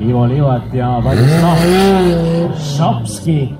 Ivo Levert, der weiß noch, Schopski.